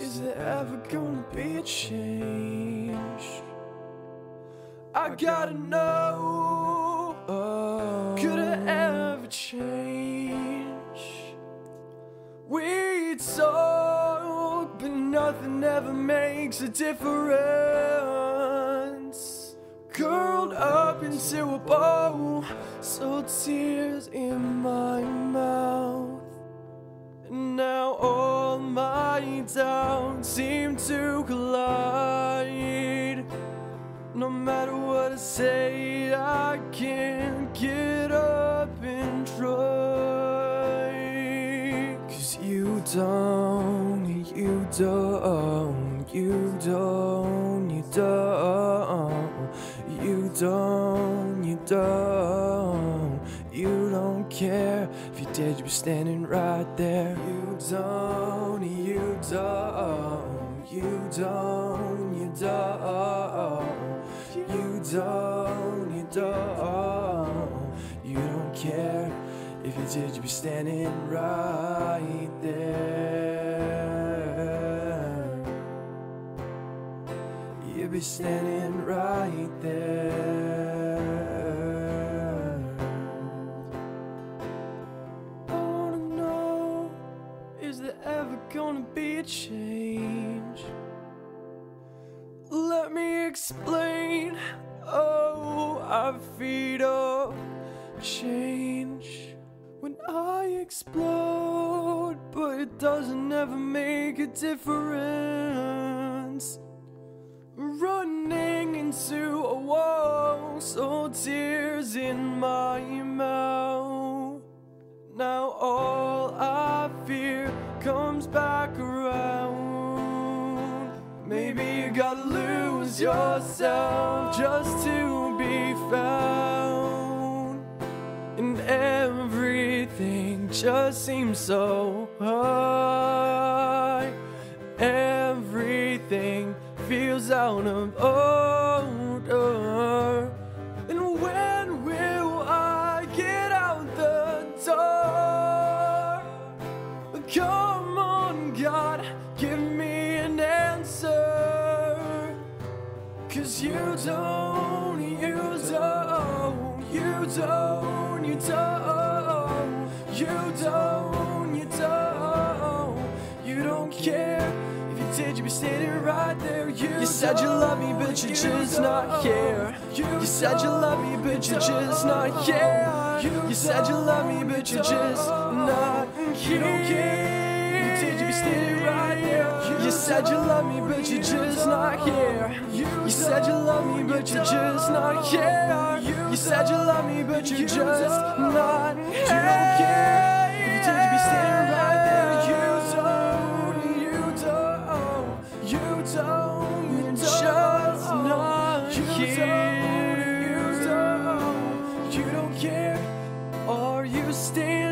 Is there ever gonna be a change? I gotta know. Could I ever change? We talk, but nothing ever makes a difference. Curled up into a ball, so tears in my mouth. Now all my doubts seem to collide. No matter what I say, I can't get up and try. Cause you don't, you don't, you don't, you don't, you don't, you don't, you don't care. Did, you'd be standing right there. You don't, you don't, you don't, you don't, you don't, you don't, you don't care. If you did, you'd be standing right there. You'd be standing right there. Gonna be a change? Let me explain. Oh, I feed off change when I explode, but it doesn't ever make a difference. Running into a wall, so tears in my mouth. Now all Maybe you gotta lose yourself just to be found. And everything just seems so high. Everything feels out of order. And when will I get out the door? Come on, God, give me Cause you don't, you don't, you don't, you don't, you don't, you don't, you don't care. If you did, you'd be standing right there. You, you said you love me, but you're just not here. You said you love me, but you're just not here. You said you love me, but you're just not here. You don't care. If you did, you'd be standing right here said you love me, but you're just not here. You said you love me, but you're just not here. You said you love me, but you're just not here. You don't care. You did, you'd be standing right there. You don't, you don't, you don't, you don't, just not you here. Don't, you don't, you don't care. Are you standing?